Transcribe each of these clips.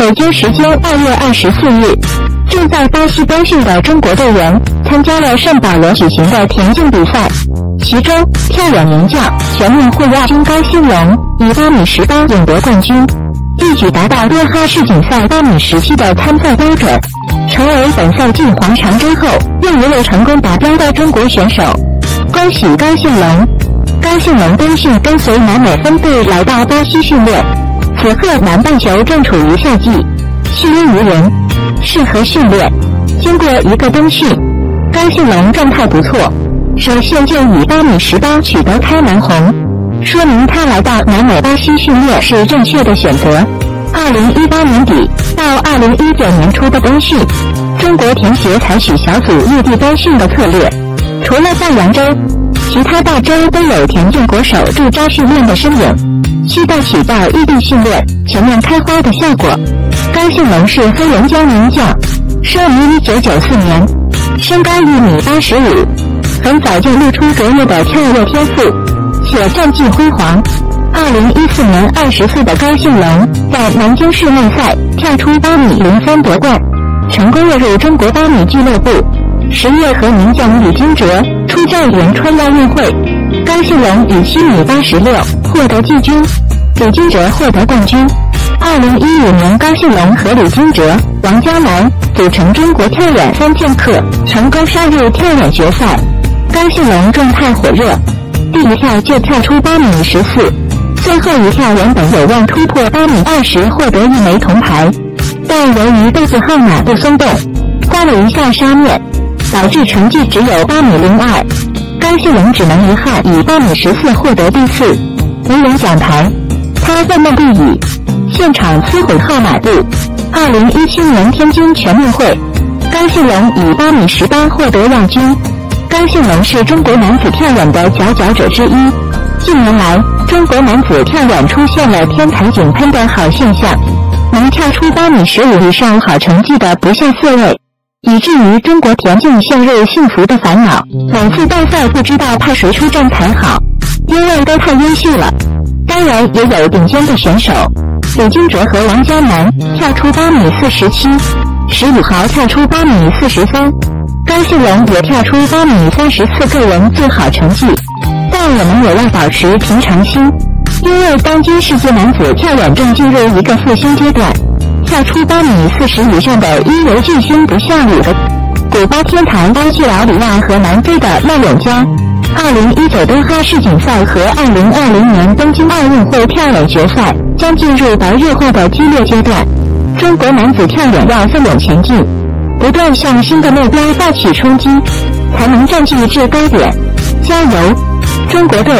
北京时间二月二十四日，正在巴西冬训的中国队员参加了圣保罗举行的田径比赛，其中跳远名将、全运会亚军高兴龙以八米十八勇夺冠军，一举达到多哈世锦赛八米十七的参赛标准，成为本赛季黄长征后又一位成功达标的中国选手。恭喜高兴龙！高兴龙冬训跟随南美分队来到巴西训练，此刻南半球正处于夏季，气温宜人，适合训练。经过一个冬训，高兴龙状态不错，首先就以八米十八取得开门红，说明他来到南美巴西训练是正确的选择。二零一八年底到二零一九年初的冬训，中国田协采取小组异地冬训的策略，除了在扬州。其他大洲都有田径国手驻扎训练的身影，期待起到异地训练全面开花的效果。高兴龙是黑龙江名将，生于一九九四年，身高一米八十五，很早就露出卓越的跳跃天赋，且战绩辉煌。二零一四年二十岁的高兴龙在南京市内赛跳出八米零三夺冠，成功跃入中国八米俱乐部。十月和名将李金哲出战仁川亚运会，高兴龙以七米八十六获得季军，李金哲获得冠军。二零一五年，高兴龙和李金哲、王嘉男组成中国跳远三剑客，成功杀入跳远决赛。高兴龙状态火热，第一跳就跳出八米十四，最后一跳原本有望突破八米二十获得一枚铜牌，但由于肚子号码不松动，花了一下沙面。导致成绩只有八米零二，高兴龙只能遗憾以八米十四获得第四，无人奖牌，他愤懑不已，现场摧毁号码布。二零一七年天津全运会，高兴龙以八米十八获得亚军。高兴龙是中国男子跳远的佼佼者之一。近年来，中国男子跳远出现了天才井喷的好现象，能跳出八米十五以上好成绩的不下四位。以至于中国田径陷入幸福的烦恼，每次大赛不知道派谁出战才好，因为都太优秀了。当然也有顶尖的选手，李金哲和王嘉男跳出八米四十七，石宇豪跳出八米四十三，高兴龙也跳出八米三十四个人最好成绩。但我们也要保持平常心，因为当今世界男子跳远正进入一个复兴阶段。出八米四十以上的一流巨星不下五个。古巴天坛巴西劳里亚和南非的赖永嘉，二零一九多哈世锦赛和二零二零年东京奥运会跳远决赛将进入白热化的激烈阶段。中国男子跳远要奋勇前进，不断向新的目标发起冲击，才能占据制高点。加油，中国队！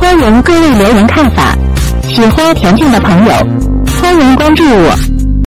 欢迎各位留言看法。喜欢田径的朋友，欢迎关注我。